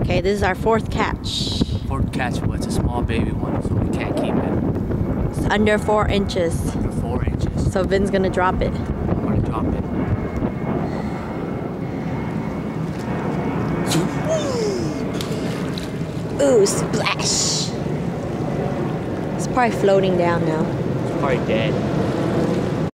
Okay, this is our fourth catch. Fourth catch, but it's a small baby one, so we can't keep it. It's under four inches. Under four inches. So Vin's gonna drop it. I'm gonna drop it. Ooh, splash! It's probably floating down now. It's probably dead.